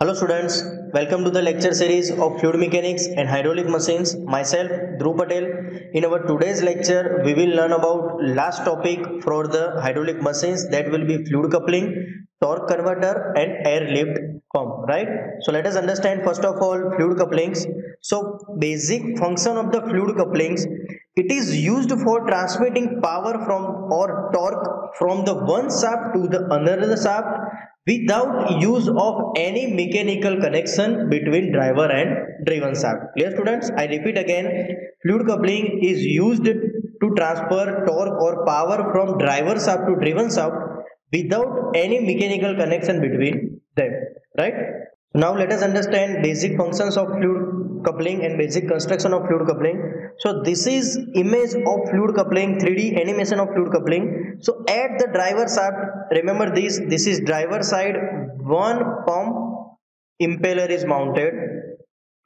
Hello students, welcome to the lecture series of fluid mechanics and hydraulic machines. Myself Dhruv Patel. In our today's lecture, we will learn about last topic for the hydraulic machines that will be fluid coupling, torque converter and air lift pump, right? So let us understand first of all fluid couplings. So basic function of the fluid couplings, it is used for transmitting power from or torque from the one shaft to the another shaft without use of any mechanical connection between driver and driven shaft. Clear students? I repeat again, fluid coupling is used to transfer torque or power from driver shaft to driven shaft without any mechanical connection between them. Right? Now let us understand basic functions of fluid coupling and basic construction of fluid coupling. So this is image of fluid coupling, 3D animation of fluid coupling. So at the driver shaft, remember this, this is driver side, one pump impeller is mounted,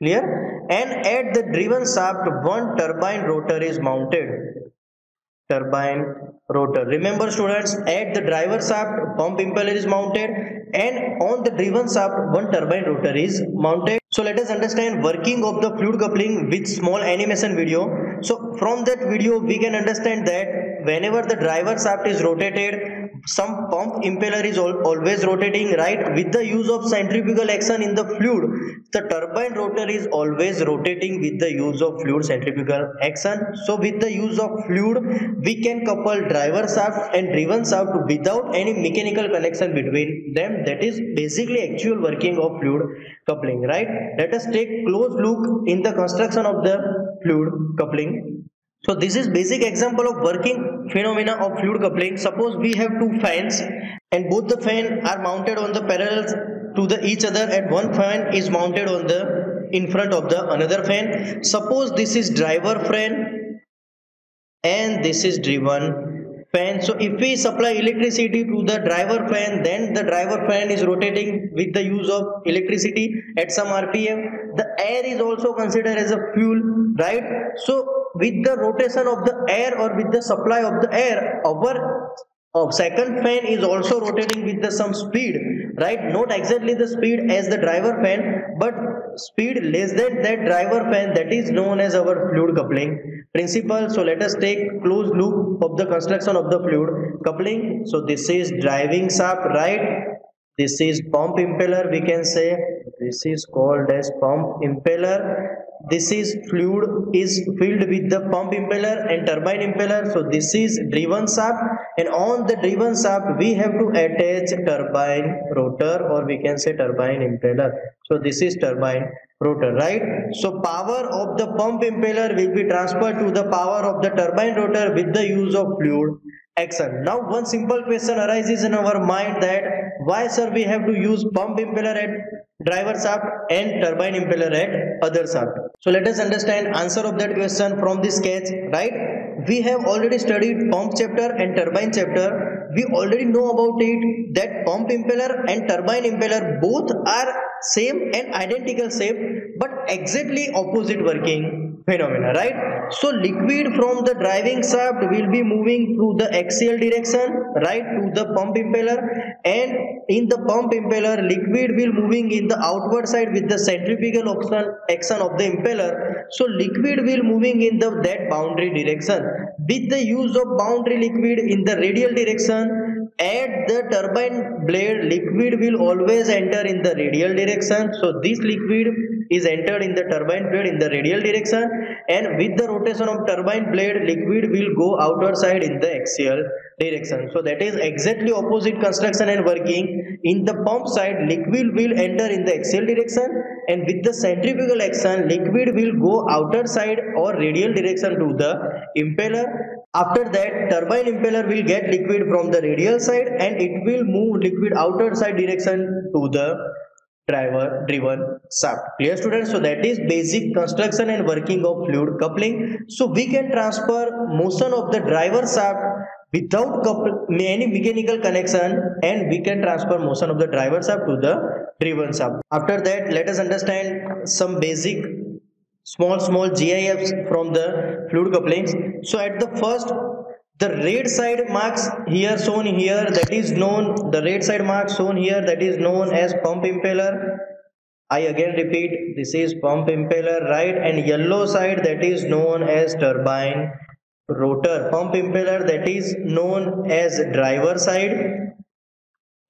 clear? And at the driven shaft, one turbine rotor is mounted, turbine rotor. Remember students, at the driver shaft, pump impeller is mounted and on the driven shaft, one turbine rotor is mounted. So let us understand working of the fluid coupling with small animation video. So from that video, we can understand that whenever the driver shaft is rotated, some pump impeller is always rotating right? With the use of centrifugal action in the fluid the turbine rotor is always rotating with the use of fluid centrifugal action. So with the use of fluid we can couple driver shaft and driven shaft without any mechanical connection between them. That is basically actual working of fluid coupling right? Let us take close look in the construction of the fluid coupling. So this is basic example of working phenomena of fluid coupling. Suppose we have two fans and both the fan are mounted on the parallels to the each other and one fan is mounted on the in front of the another fan. Suppose this is driver fan and this is driven fan. So if we supply electricity to the driver fan then the driver fan is rotating with the use of electricity at some RPM. The air is also considered as a fuel right. So with the rotation of the air or with the supply of the air our uh, second fan is also rotating with the some speed right? Not exactly the speed as the driver fan but speed less than that driver fan that is known as our fluid coupling principle. So let us take close loop of the construction of the fluid coupling. So this is driving shaft right? This is pump impeller we can say. This is called as pump impeller this is fluid is filled with the pump impeller and turbine impeller. So this is driven shaft and on the driven shaft we have to attach turbine rotor or we can say turbine impeller. So this is turbine rotor right? So power of the pump impeller will be transferred to the power of the turbine rotor with the use of fluid action. Now one simple question arises in our mind that why sir we have to use pump impeller at driver shaft and turbine impeller at other shaft so let us understand answer of that question from this sketch right? We have already studied pump chapter and turbine chapter. We already know about it that pump impeller and turbine impeller both are same and identical shape but exactly opposite working phenomena right? So liquid from the driving shaft will be moving through the axial direction right to the pump impeller. And in the pump impeller liquid will moving in the outward side with the centrifugal action, action of the impeller. So liquid will moving in the that boundary direction. With the use of boundary liquid in the radial direction at the turbine blade liquid will always enter in the radial direction. So this liquid is entered in the turbine blade in the radial direction. And with the rotation of turbine blade liquid will go outer side in the axial direction. So that is exactly opposite construction and working. In the pump side liquid will enter in the axial direction. And with the centrifugal action liquid will go outer side or radial direction to the impeller after that turbine impeller will get liquid from the radial side and it will move liquid outer side direction to the driver driven shaft. Clear students? So that is basic construction and working of fluid coupling. So we can transfer motion of the driver shaft without couple, any mechanical connection and we can transfer motion of the driver shaft to the driven shaft. After that let us understand some basic small small gifs from the fluid couplings. So at the first the red side marks here shown here that is known the red side mark shown here that is known as pump impeller. I again repeat this is pump impeller right? And yellow side that is known as turbine rotor. Pump impeller that is known as driver side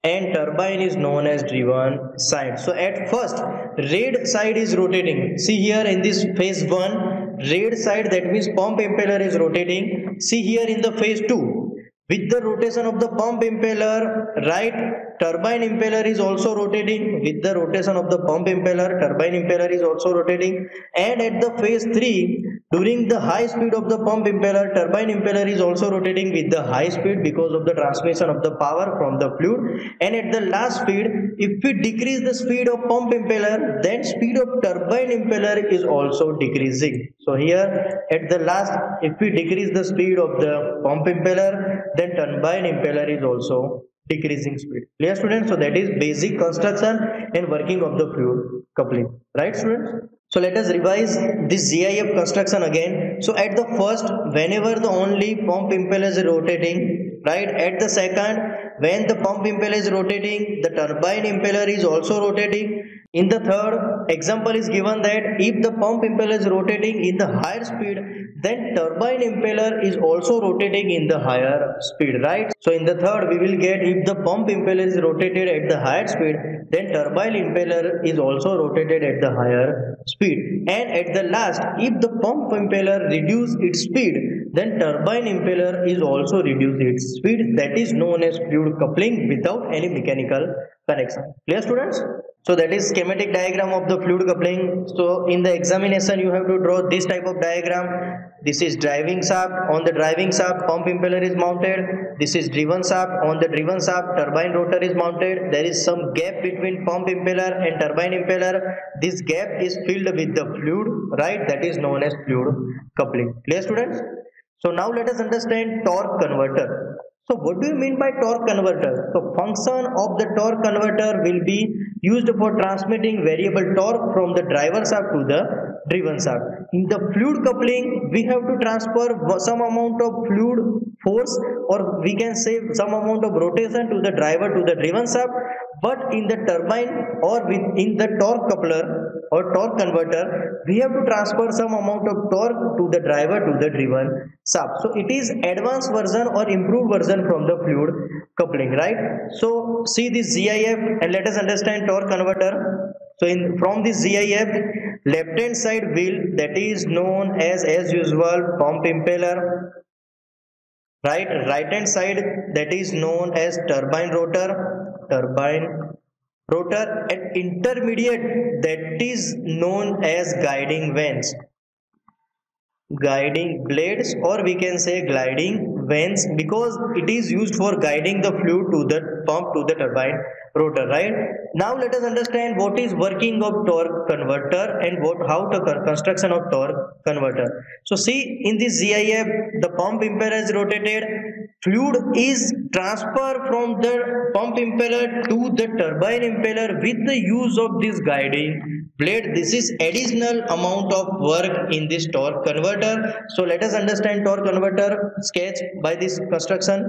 and turbine is known as driven side. So at first red side is rotating. See here in this phase 1 red side that means pump impeller is rotating. See here in the phase 2 with the rotation of the pump impeller right turbine impeller is also rotating. With the rotation of the pump impeller turbine impeller is also rotating. And at the phase 3 during the high speed of the pump impeller turbine impeller is also rotating with the high speed because of the transmission of the power from the fluid. And at the last speed if we decrease the speed of pump impeller then speed of turbine impeller is also decreasing. So here at the last if we decrease the speed of the pump impeller then turbine impeller is also decreasing speed clear students so that is basic construction and working of the fluid coupling right students so let us revise this GIF construction again. So at the first, whenever the only pump impeller is rotating, right? At the second, when the pump impeller is rotating, the turbine impeller is also rotating. In the third example is given that if the pump impeller is rotating in the higher speed, then turbine impeller is also rotating in the higher speed, right? So in the third, we will get if the pump impeller is rotated at the higher speed, then turbine impeller is also rotated at the higher speed. And at the last, if the pump impeller reduce its speed, then turbine impeller is also reduce its speed. That is known as fluid coupling without any mechanical connection. Clear students? so that is schematic diagram of the fluid coupling. So in the examination you have to draw this type of diagram. This is driving shaft. On the driving shaft pump impeller is mounted. This is driven shaft. On the driven shaft turbine rotor is mounted. There is some gap between pump impeller and turbine impeller. This gap is filled with the fluid right? That is known as fluid coupling. Clear students so now let us understand torque converter so what do you mean by torque converter? So function of the torque converter will be used for transmitting variable torque from the driver shaft to the driven shaft. In the fluid coupling, we have to transfer some amount of fluid force or we can say some amount of rotation to the driver to the driven shaft but in the turbine or in the torque coupler or torque converter we have to transfer some amount of torque to the driver to the driven shaft so it is advanced version or improved version from the fluid coupling right? So see this GIF and let us understand torque converter. So in from this GIF left hand side wheel that is known as as usual pump impeller right? Right hand side that is known as turbine rotor turbine rotor and intermediate that is known as guiding vanes guiding blades or we can say gliding vanes because it is used for guiding the fluid to the pump to the turbine rotor right? Now let us understand what is working of torque converter and what how the construction of torque converter. So see in this GIF the pump impeller is rotated fluid is transferred from the pump impeller to the turbine impeller with the use of this guiding blade this is additional amount of work in this torque converter so let us understand torque converter sketch by this construction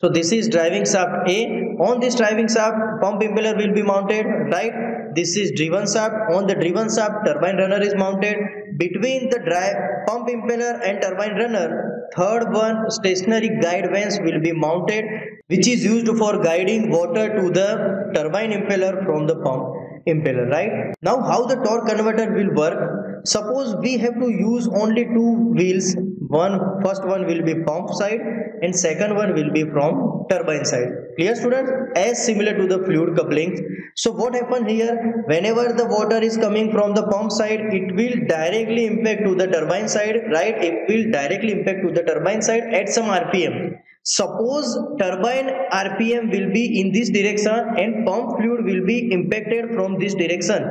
so this is driving shaft A. On this driving shaft, pump impeller will be mounted, right? This is driven shaft. On the driven shaft, turbine runner is mounted. Between the drive, pump impeller and turbine runner, third one stationary guide vanes will be mounted, which is used for guiding water to the turbine impeller from the pump impeller right? Now how the torque converter will work? Suppose we have to use only two wheels one first one will be pump side and second one will be from turbine side. Clear students? As similar to the fluid coupling. So what happened here? Whenever the water is coming from the pump side it will directly impact to the turbine side right? It will directly impact to the turbine side at some rpm Suppose turbine RPM will be in this direction and pump fluid will be impacted from this direction.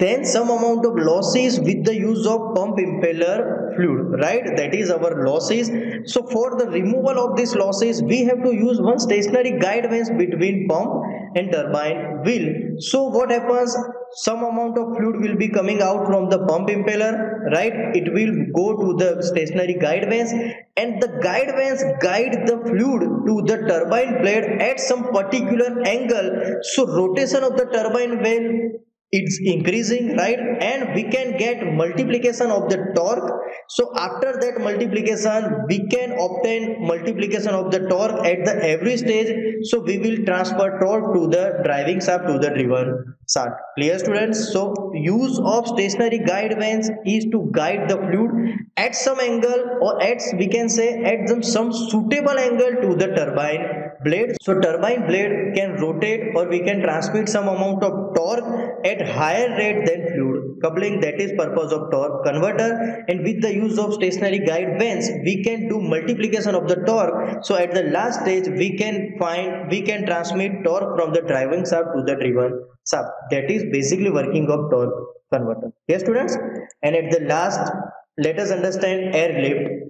Then some amount of losses with the use of pump impeller fluid, right? That is our losses. So for the removal of these losses, we have to use one stationary guide vanes between pump and turbine wheel. So what happens? Some amount of fluid will be coming out from the pump impeller, right? It will go to the stationary guide vanes and the guide vanes guide the fluid to the turbine blade at some particular angle. So rotation of the turbine wheel it's increasing right? And we can get multiplication of the torque. So after that multiplication we can obtain multiplication of the torque at the every stage. So we will transfer torque to the driving shaft to the driven shaft. Clear students? So use of stationary guide vanes is to guide the fluid at some angle or at we can say at some, some suitable angle to the turbine blade. So turbine blade can rotate or we can transmit some amount of torque at higher rate than fluid. Coupling that is purpose of torque. Converter and with the use of stationary guide vanes we can do multiplication of the torque. So at the last stage we can find we can transmit torque from the driving shaft to the driven shaft. That is basically working of torque converter. Yes students? And at the last let us understand air lift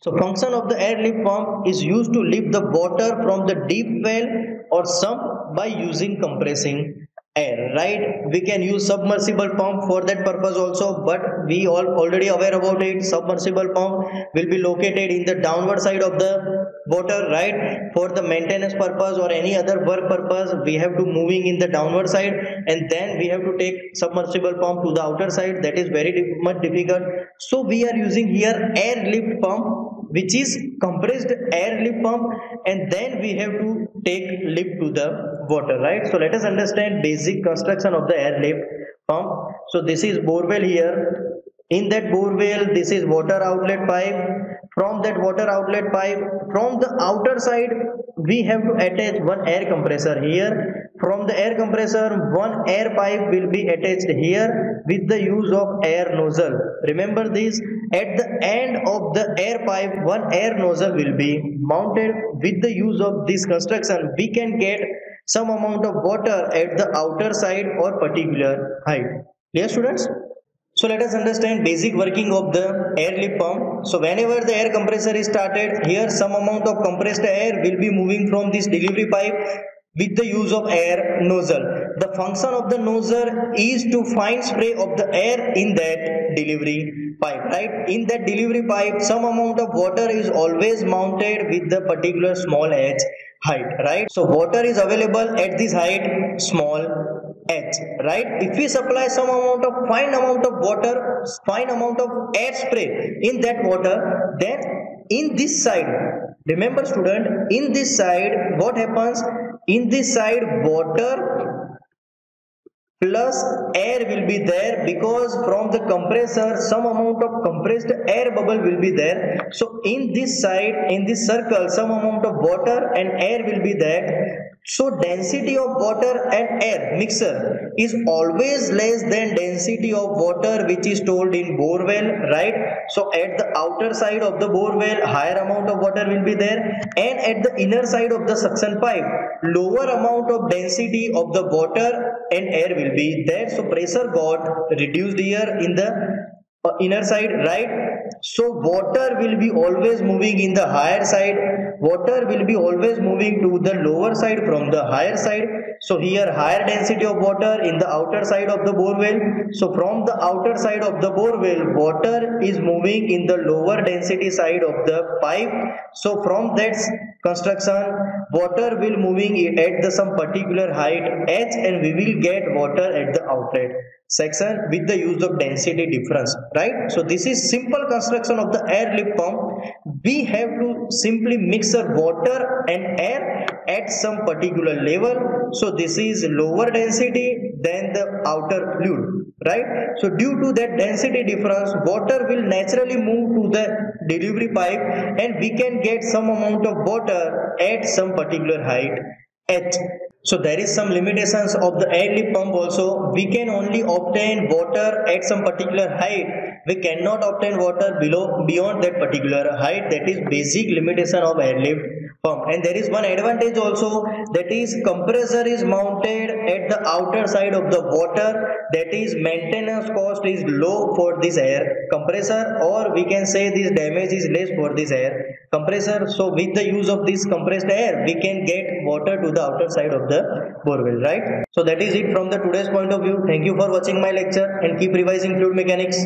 so function of the air lift pump is used to lift the water from the deep well or sump by using compressing air right? We can use submersible pump for that purpose also but we all already aware about it. Submersible pump will be located in the downward side of the water right? For the maintenance purpose or any other work purpose we have to moving in the downward side and then we have to take submersible pump to the outer side. That is very much difficult. So we are using here air lift pump which is compressed air lift pump and then we have to take lift to the water right? So let us understand basic construction of the air lift pump. So this is borewell here. In that borewell this is water outlet pipe. From that water outlet pipe from the outer side we have to attach one air compressor here. From the air compressor one air pipe will be attached here with the use of air nozzle. Remember this at the end of the air pipe one air nozzle will be mounted with the use of this construction we can get some amount of water at the outer side or particular height clear students so let us understand basic working of the air lift pump. So whenever the air compressor is started, here some amount of compressed air will be moving from this delivery pipe with the use of air nozzle. The function of the nozzle is to find spray of the air in that delivery pipe, right? In that delivery pipe, some amount of water is always mounted with the particular small edge height, right? So water is available at this height, small H, right? If we supply some amount of fine amount of water, fine amount of air spray in that water, then in this side, remember student, in this side, what happens? In this side, water plus air will be there because from the compressor some amount of compressed air bubble will be there. So in this side in this circle some amount of water and air will be there so density of water and air mixer is always less than density of water which is stored in bore well, right? So at the outer side of the bore well, higher amount of water will be there and at the inner side of the suction pipe lower amount of density of the water and air will be there. So pressure got reduced here in the uh, inner side right so water will be always moving in the higher side water will be always moving to the lower side from the higher side. So here higher density of water in the outer side of the borewell. So from the outer side of the borewell water is moving in the lower density side of the pipe. So from that construction water will moving at the some particular height h and we will get water at the outlet section with the use of density difference right? So this is simple construction of the air lift pump we have to simply mix the water and air at some particular level so this is lower density than the outer fluid right so due to that density difference water will naturally move to the delivery pipe and we can get some amount of water at some particular height h so there is some limitations of the air lift pump also. We can only obtain water at some particular height. We cannot obtain water below beyond that particular height. That is basic limitation of air lift pump. And there is one advantage also that is compressor is mounted at the outer side of the water. That is maintenance cost is low for this air compressor or we can say this damage is less for this air compressor. So with the use of this compressed air we can get water to the outer side of the borewell right so that is it from the today's point of view thank you for watching my lecture and keep revising fluid mechanics